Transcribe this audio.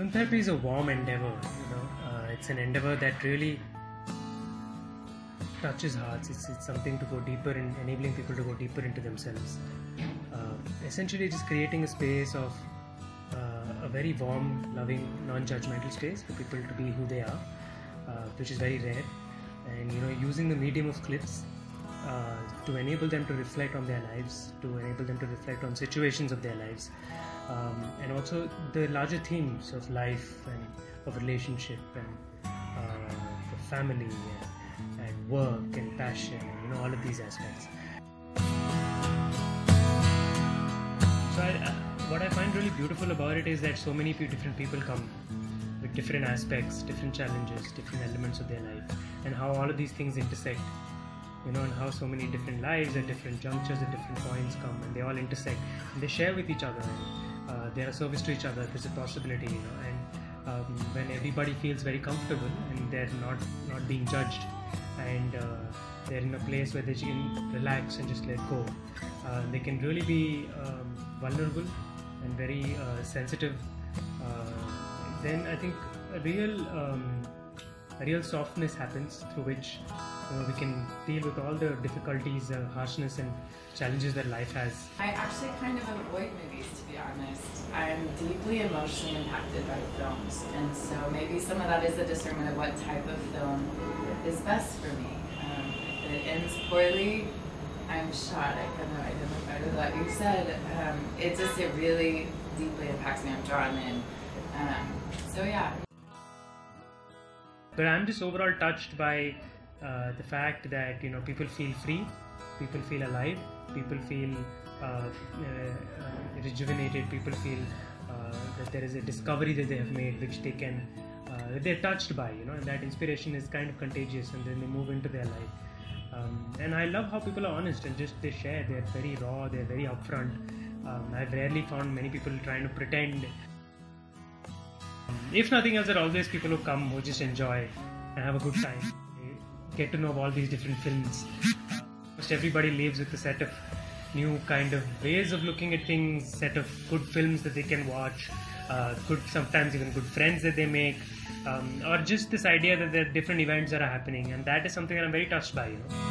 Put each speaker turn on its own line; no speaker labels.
Film therapy is a warm endeavor. You know, uh, it's an endeavor that really touches hearts. It's, it's something to go deeper in enabling people to go deeper into themselves. Uh, essentially, just creating a space of uh, a very warm, loving, non-judgmental space for people to be who they are, uh, which is very rare. And you know, using the medium of clips to enable them to reflect on their lives, to enable them to reflect on situations of their lives, um, and also the larger themes of life and of relationship and uh, family and, and work and passion and you know all of these aspects. So I, uh, what I find really beautiful about it is that so many different people come with different aspects, different challenges, different elements of their life, and how all of these things intersect. You know, and how so many different lives at different junctures at different points come, and they all intersect, and they share with each other, and uh, they're a service to each other. There's a possibility, you know, and um, when everybody feels very comfortable and they're not not being judged, and uh, they're in a place where they can relax and just let go, uh, they can really be um, vulnerable and very uh, sensitive. Uh, then I think a real um, a real softness happens through which know, we can deal with all the difficulties, uh, harshness, and challenges that life has.
I actually kind of avoid movies, to be honest. I'm deeply emotionally impacted by films, and so maybe some of that is a discernment of what type of film is best for me. Um, if it ends poorly, I'm shot. I couldn't have identified with what you said. Um, it just, it really deeply impacts me. I'm drawn in. Um, so yeah.
But I'm just overall touched by uh, the fact that you know people feel free, people feel alive, people feel uh, uh, rejuvenated, people feel uh, that there is a discovery that they have made which they can they're touched by, you know, and that inspiration is kind of contagious, and then they move into their life. Um, and I love how people are honest and just they share. They're very raw. They're very upfront. Um, I've rarely found many people trying to pretend if nothing else, there are always people who come who just enjoy and have a good time. Get to know all these different films. Almost everybody leaves with a set of new kind of ways of looking at things, set of good films that they can watch, uh, good sometimes even good friends that they make, um, or just this idea that there are different events that are happening, and that is something that I'm very touched by. You know.